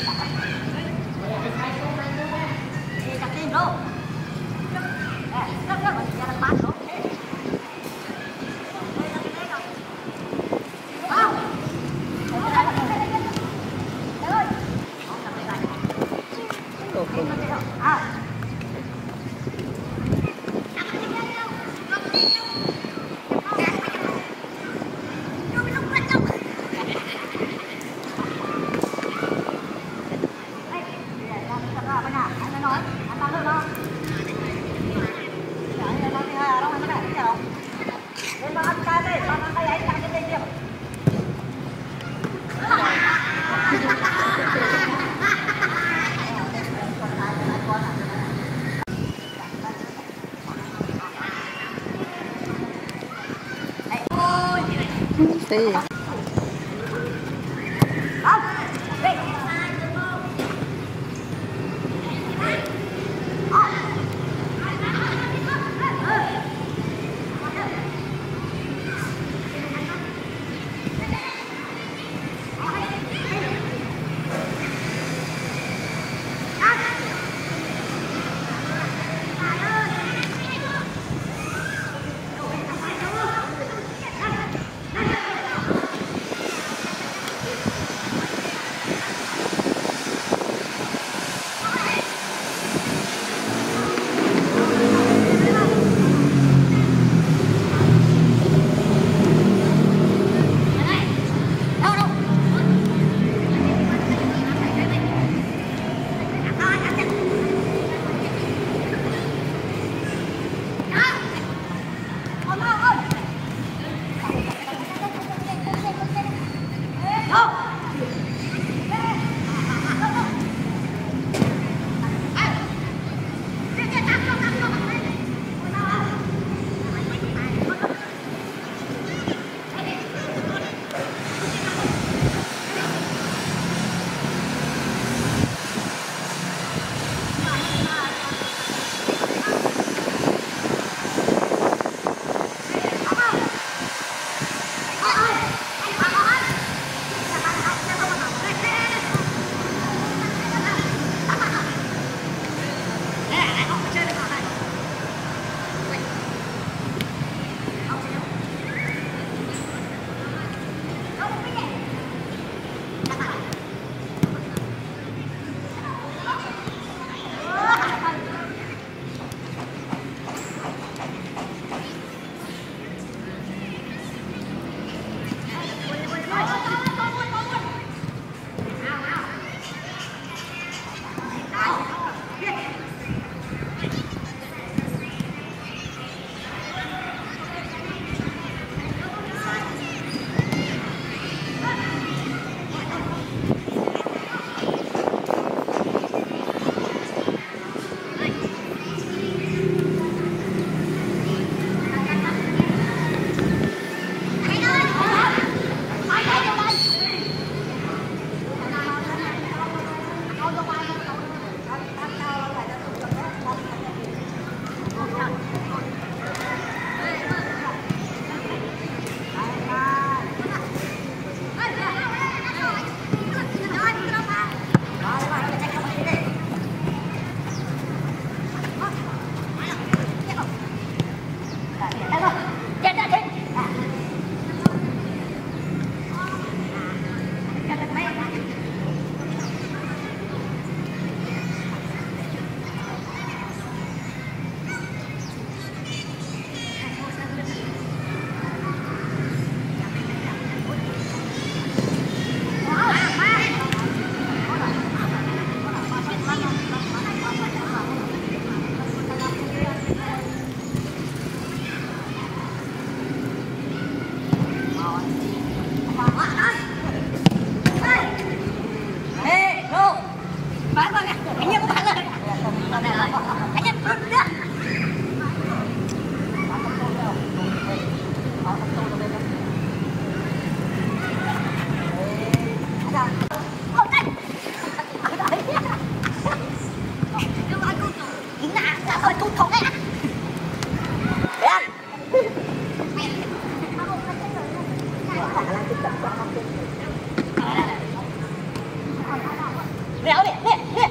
Thanks. 可以。Nếu nè nè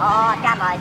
哦哦加满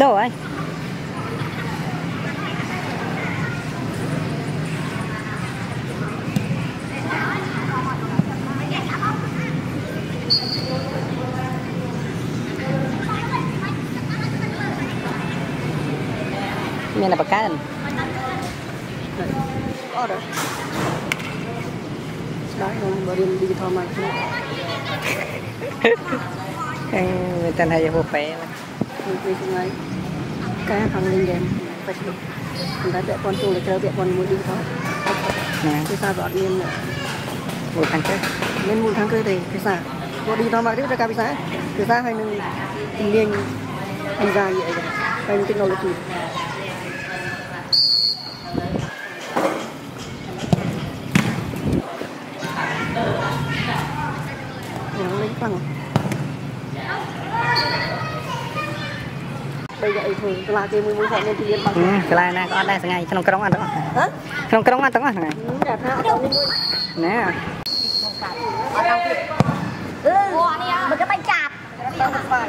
đâu anh Ini apa kan? Order. Sekarang baru yang digital marketing. Yang minta aja apa ya? ហូបពេល គឺពីថ្ងៃការខាងលេងហ្គេម Facebook ប៉ុន្តែពាក់ព័ន្ធចូលទៅជ្រៅពាក់ព័ន្ធមួយ digital ណា ភាសាក៏អត់មាន មួយខាងជើ មានមូលខាងគឺទេភាសាព្រោះ digital marketing ត្រូវការភាសាភាសាហើយនឹងជំនាញ design អីដែរហើយនឹង technology យ៉ាងលេងខ្លាំង កអីធ្វើកន្លះគេមួយមួយគាត់មានទីលានបាក់កន្លែងណាក៏អត់ដែរថ្ងៃក្នុងក្រុងអត់ទាំងអស់ហ៎ក្នុងក្រុងអត់ទាំងអស់ថ្ងៃតែថាអត់មានមួយណា Ừ, mình có bánh chạp តាមស្បាយ